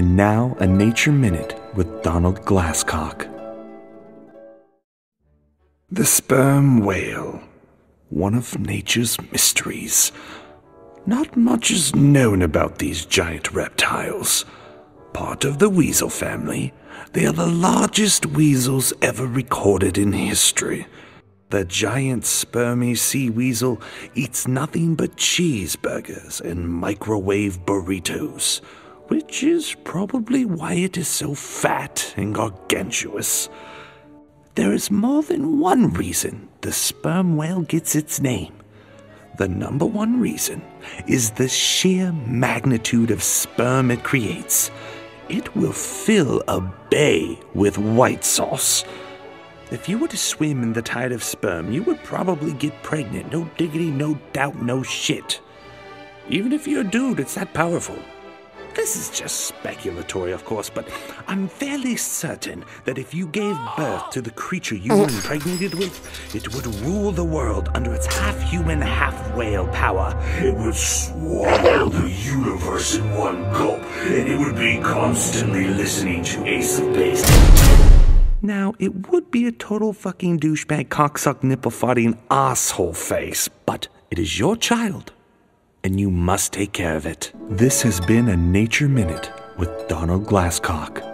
And now, a Nature Minute with Donald Glasscock. The sperm whale, one of nature's mysteries. Not much is known about these giant reptiles. Part of the weasel family, they are the largest weasels ever recorded in history. The giant spermy sea weasel eats nothing but cheeseburgers and microwave burritos, which is probably why it is so fat and gargantuous. There is more than one reason the sperm whale gets its name. The number one reason is the sheer magnitude of sperm it creates. It will fill a bay with white sauce. If you were to swim in the tide of sperm, you would probably get pregnant. No diggity, no doubt, no shit. Even if you're a dude, it's that powerful. This is just speculatory, of course, but I'm fairly certain that if you gave birth to the creature you were impregnated with, it would rule the world under its half human, half whale power. It would swallow the universe in one gulp, and it would be constantly listening to Ace of Base. Now, it would be a total fucking douchebag, cocksuck, nipple farting asshole face, but it is your child, and you must take care of it. This has been a Nature Minute with Donald Glasscock.